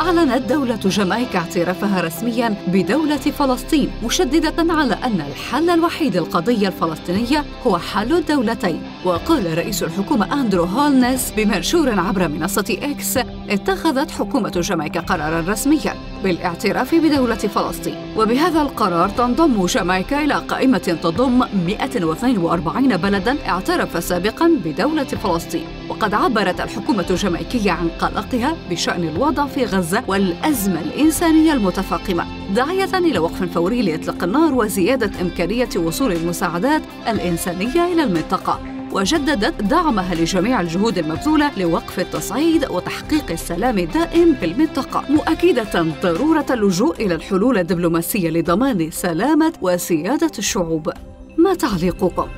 أعلنت دولة جامايكا اعترافها رسميا بدولة فلسطين مشددة على أن الحل الوحيد للقضية الفلسطينية هو حل الدولتين. وقال رئيس الحكومة أندرو هولنس بمنشور عبر منصة إكس اتخذت حكومة جامايكا قرارا رسميا بالاعتراف بدولة فلسطين. وبهذا القرار تنضم جامايكا إلى قائمة تضم 142 بلدا اعترف سابقا بدولة فلسطين. وقد عبرت الحكومة الجامايكية عن قلقها بشأن الوضع في غزة والأزمة الإنسانية المتفاقمة داعية إلى وقف فوري لإطلاق النار وزيادة إمكانية وصول المساعدات الإنسانية إلى المنطقة. وجددت دعمها لجميع الجهود المبذولة لوقف التصعيد وتحقيق السلام الدائم في المنطقة مؤكدة ضرورة اللجوء إلى الحلول الدبلوماسية لضمان سلامة وسيادة الشعوب ما تعليقكم؟